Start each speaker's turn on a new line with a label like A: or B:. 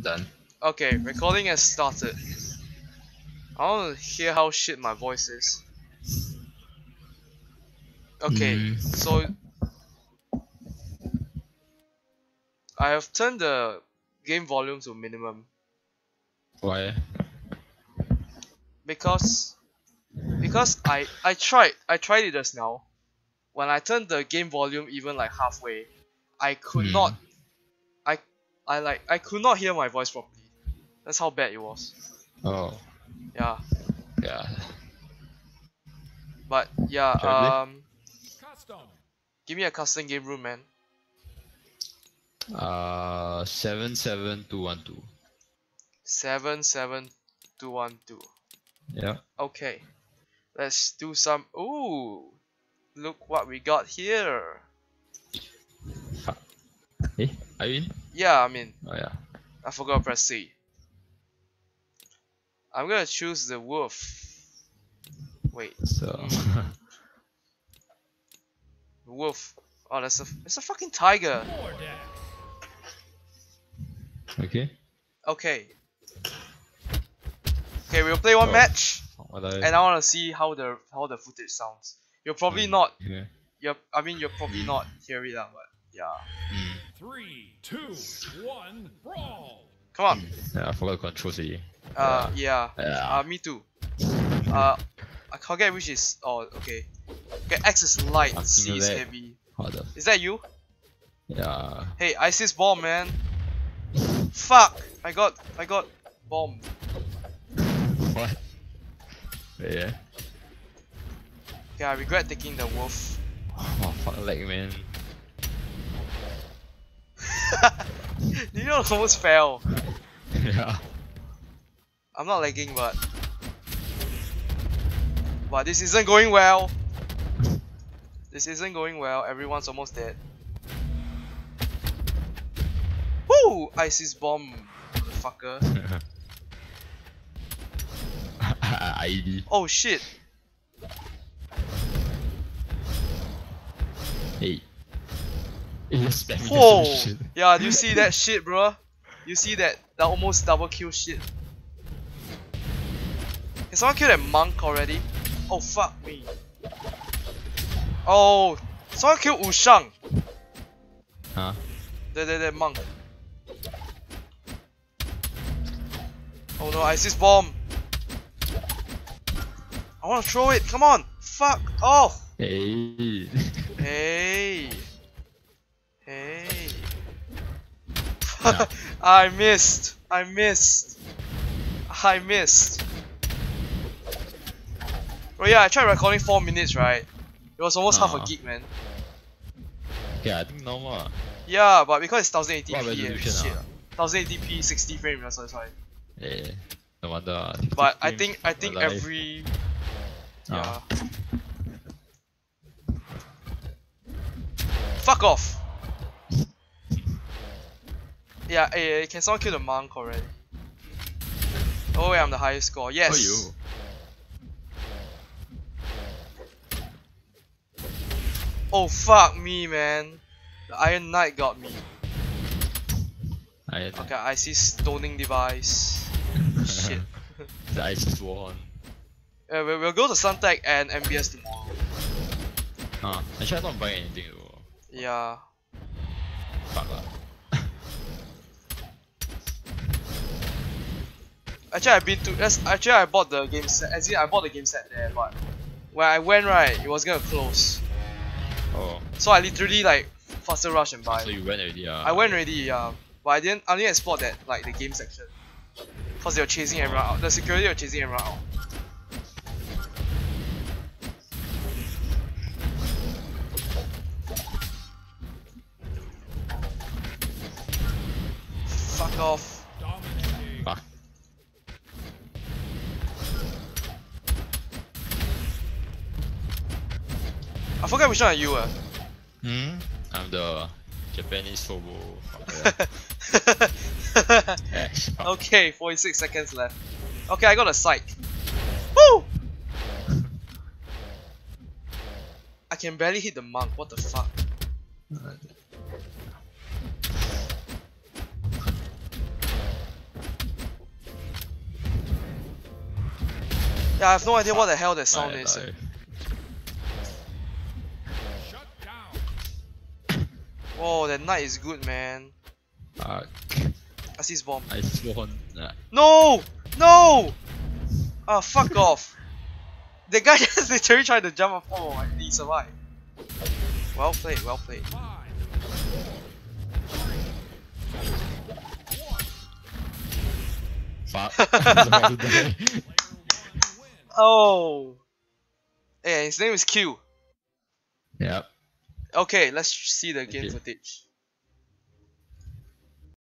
A: Done.
B: Okay, recording has started. I want to hear how shit my voice is. Okay,
A: Mm.
B: so I have turned the game volume to minimum
A: Why?
B: because because I I tried I tried it just now. When I turned the game volume even like halfway, I could
A: Hmm.
B: not I I like I could not hear my voice properly. That's how bad it was.
A: Oh,
B: Yeah.
A: yeah.
B: But yeah,
A: Shall we play?
B: um give me a custom game room man.
A: Uh, seven seven two one two.
B: Seven seven two one two.
A: Yeah.
B: Okay. Let's do some ooh look what we got here.
A: Fuck. Eh, are you in?
B: Yeah, I mean
A: Oh yeah.
B: I forgot to press C. I'm gonna choose the wolf. Wait,
A: So.
B: Mm. wolf. Oh, that's a it's a fucking tiger.
A: okay.
B: Okay. Okay, we'll play one
A: Oh.
B: match,
A: are
B: and I wanna see how the how the footage sounds. You're probably
A: Mm.
B: not.
A: Yeah.
B: You're, I mean, you're probably not hear it, lah, but yeah.
C: Three, two, one, brawl!
B: Come on.
A: Yeah, I forgot the controls already.
B: Uh, yeah.
A: Yeah.
B: Uh, me too. Uh, I forget which is. Oh, okay. Okay, X is light,
A: Fucking
B: C is
A: lag.
B: heavy.
A: How the?
B: Is that you?
A: Yeah.
B: Hey, ISIS bomb, man. Fuck! I got, I got bombed.
A: What? Yeah.
B: Yeah, I regret taking the wolf.
A: Oh fuck leg man.
B: Know, almost fell.
A: yeah.
B: I'm not lagging, but but this isn't going well. This isn't going well. Everyone's almost dead. Woo! ISIS bomb, fucker.
A: ID.
B: Oh shit!
A: Hey. Just spamming
B: Whoa!
A: shit.
B: Yeah, do you see that shit, bro? You see that that almost double kill shit? Can someone kill that monk already? Oh fuck me! Oh, someone kill Wu Shang.
A: Huh?
B: The the the monk. Oh no, ISIS bomb. I wanna throw it. Come on. Fuck off.
A: Hey.
B: Hey. Hey.
A: Yeah.
B: I missed. I missed. I missed. Oh yeah, I tried recording 4 minutes, right? It was almost half a
A: Ah.
B: gig, man.
A: yeah, I think normal. ah.
B: Yeah, but because it's 1080p
A: What
B: and shit.
A: ah?
B: 1080p 60 frames, that's why-.
A: Yeah. No wonder. ah.
B: But I think I think
A: alive.
B: every yeah.
A: Ah.
B: Fuck off. Yeah, hey, hey, can someone kill the monk already? Oh wait, I'm the highest score. Yes.
A: Oh you.
B: Oh fuck me, man. The Iron Knight got me.
A: I
B: Okay, I see stoning device. Shit.
A: the ice war on.
B: Uh, we'll, we'll go to Suntec and MBS tomorrow.
A: Ah, actually I'm not buying anything though.
B: Yeah.
A: Fuck lah.
B: Actually, I've been to. That's actually I bought the game set. As in, I bought the game set there, but when I went right, it was gonna close.
A: Oh.
B: So I literally like faster rush and buy.
A: So you went already ah.
B: I went already, yeah, but I didn't. I didn't explore that like the game section, cause they were chasing everyone out. The security were chasing everyone out. Fuck off. forgot which one are you. Uh.
A: Hmm? I'm the Japanese Sobo.
B: okay, 46 seconds left. Okay, I got a psych. Woo! I can barely hit the monk, what the fuck? Yeah, I have no idea what the hell that sound is.
C: Life.
B: Oh, that knight is good, man.
A: fuck.
B: I see his bomb.
A: I sworn.
B: No! No! Ah, fuck off. The guy just literally tried to jump off. Oh, and he survived. Well played, well played.
C: Five.
A: fuck. Sorry, die.
C: Player one, you win.
B: Oh! Hey, his name is Q.
A: yep.
B: Okay, let's see the game footage.